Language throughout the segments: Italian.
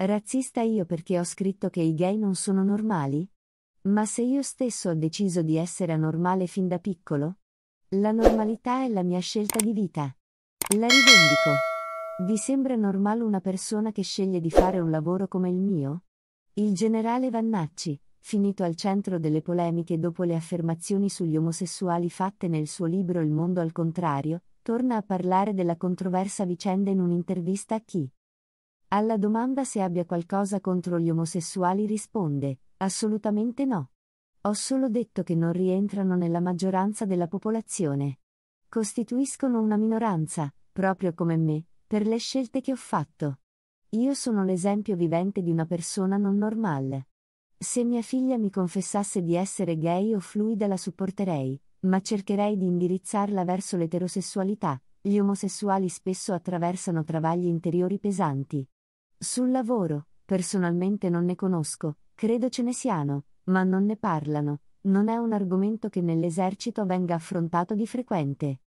Razzista io perché ho scritto che i gay non sono normali? Ma se io stesso ho deciso di essere anormale fin da piccolo? La normalità è la mia scelta di vita. La rivendico. Vi sembra normale una persona che sceglie di fare un lavoro come il mio? Il generale Vannacci, finito al centro delle polemiche dopo le affermazioni sugli omosessuali fatte nel suo libro Il mondo al contrario, torna a parlare della controversa vicenda in un'intervista a chi? Alla domanda se abbia qualcosa contro gli omosessuali risponde, assolutamente no. Ho solo detto che non rientrano nella maggioranza della popolazione. Costituiscono una minoranza, proprio come me, per le scelte che ho fatto. Io sono l'esempio vivente di una persona non normale. Se mia figlia mi confessasse di essere gay o fluida la supporterei, ma cercherei di indirizzarla verso l'eterosessualità. Gli omosessuali spesso attraversano travagli interiori pesanti, sul lavoro, personalmente non ne conosco, credo ce ne siano, ma non ne parlano, non è un argomento che nell'esercito venga affrontato di frequente.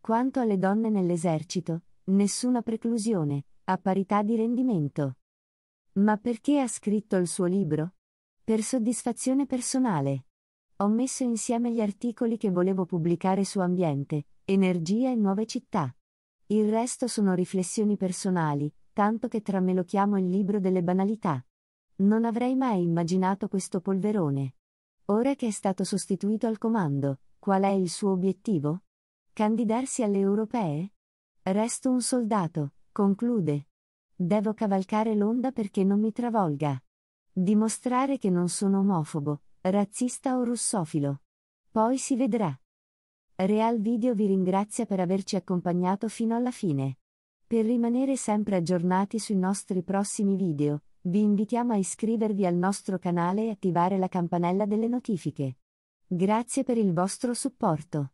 Quanto alle donne nell'esercito, nessuna preclusione, a parità di rendimento. Ma perché ha scritto il suo libro? Per soddisfazione personale. Ho messo insieme gli articoli che volevo pubblicare su ambiente, energia e nuove città. Il resto sono riflessioni personali, tanto che tra me lo chiamo il libro delle banalità. Non avrei mai immaginato questo polverone. Ora che è stato sostituito al comando, qual è il suo obiettivo? Candidarsi alle europee? Resto un soldato, conclude. Devo cavalcare l'onda perché non mi travolga. Dimostrare che non sono omofobo, razzista o russofilo. Poi si vedrà. Real Video vi ringrazia per averci accompagnato fino alla fine. Per rimanere sempre aggiornati sui nostri prossimi video, vi invitiamo a iscrivervi al nostro canale e attivare la campanella delle notifiche. Grazie per il vostro supporto.